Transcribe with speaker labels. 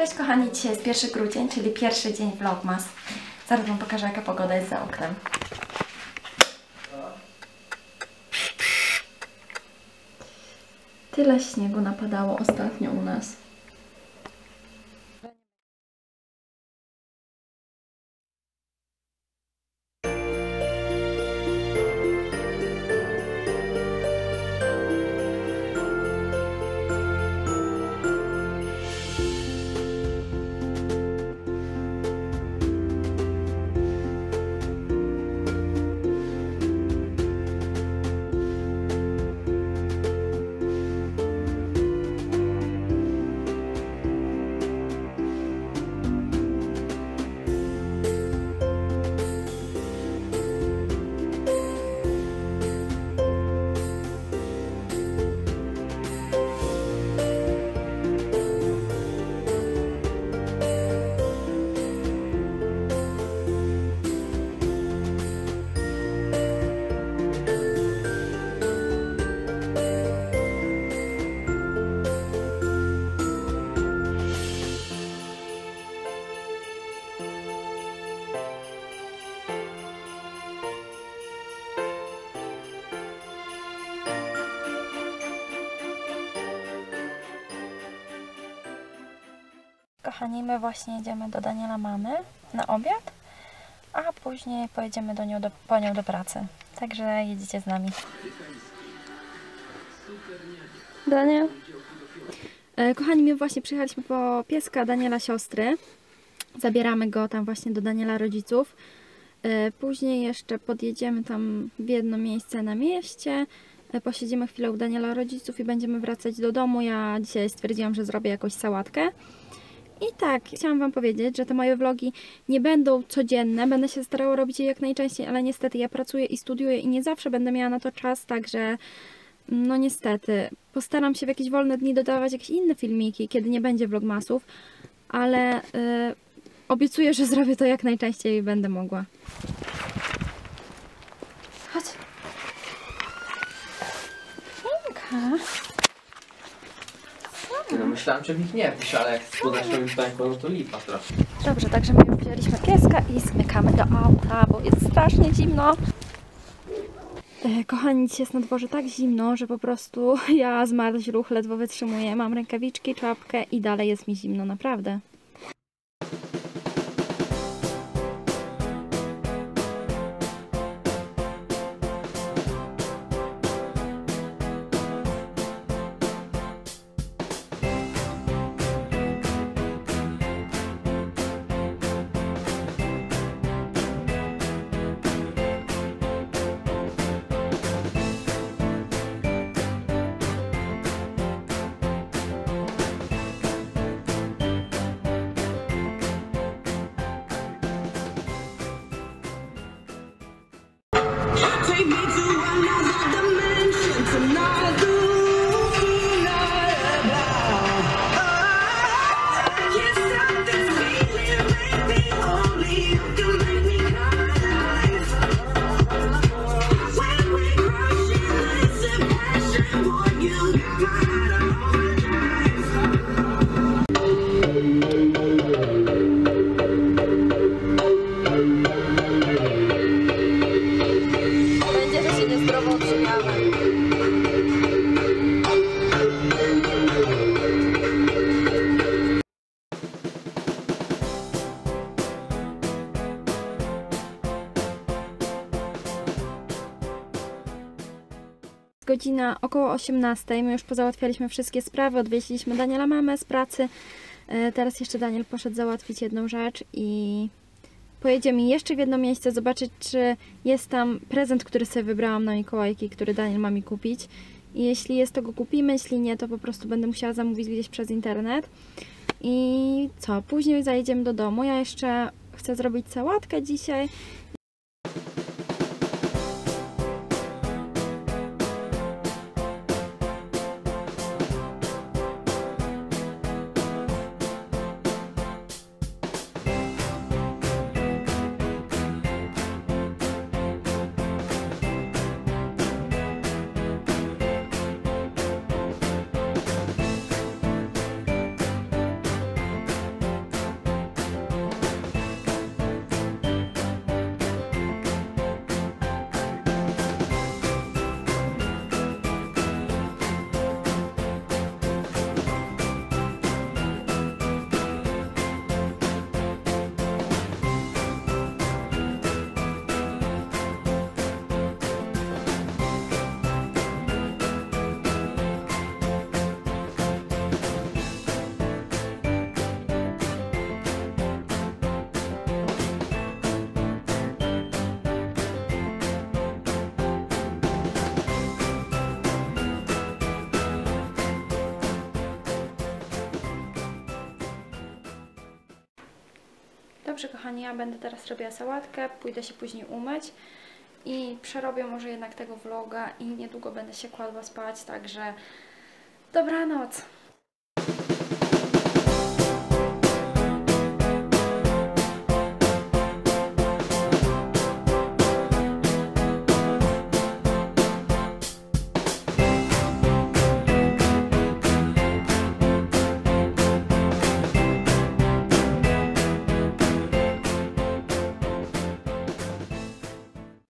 Speaker 1: Cześć kochani, dzisiaj jest 1 grudzień, czyli pierwszy dzień vlogmas. Zaraz Wam pokażę jaka pogoda jest za oknem. Tyle śniegu napadało ostatnio u nas. Kochani, my właśnie jedziemy do Daniela mamy na obiad, a później pojedziemy do nią do, po nią do pracy. Także jedziecie z nami. Daniel? E, Kochani, my właśnie przyjechaliśmy po pieska Daniela siostry. Zabieramy go tam właśnie do Daniela rodziców. E, Później jeszcze podjedziemy tam w jedno miejsce na mieście. E, Posiedzimy chwilę u Daniela rodziców i będziemy wracać do domu. Ja dzisiaj stwierdziłam, że zrobię jakąś sałatkę. I tak, chciałam Wam powiedzieć, że te moje vlogi nie będą codzienne, będę się starała robić je jak najczęściej, ale niestety ja pracuję i studiuję i nie zawsze będę miała na to czas, także no niestety postaram się w jakieś wolne dni dodawać jakieś inne filmiki, kiedy nie będzie vlogmasów, ale y, obiecuję, że zrobię to jak najczęściej będę mogła.
Speaker 2: No myślałem, że w nich nie wpisz, ale jak spodasz moim pękło, no to lipa trochę.
Speaker 1: Dobrze, także my wzięliśmy pieska i zmykamy do auta, bo jest strasznie zimno. E, Kochani, dzisiaj jest na dworze tak zimno, że po prostu ja zmarł ruch ledwo wytrzymuję. Mam rękawiczki, czapkę i dalej jest mi zimno, naprawdę. Godzina około 18. My już pozałatwialiśmy wszystkie sprawy, odwieźliśmy Daniela mamę z pracy. E, Teraz jeszcze Daniel poszedł załatwić jedną rzecz i pojedziemy jeszcze w jedno miejsce, zobaczyć, czy jest tam prezent, który sobie wybrałam na Mikołajki, który Daniel ma mi kupić. I jeśli jest, to go kupimy, jeśli nie, to po prostu będę musiała zamówić gdzieś przez internet. I co, później zajedziemy do domu. Ja jeszcze chcę zrobić sałatkę dzisiaj. Dobrze, kochani, ja będę teraz robiła sałatkę, pójdę się później umyć i przerobię może jednak tego vloga i niedługo będę się kładła spać, także dobranoc.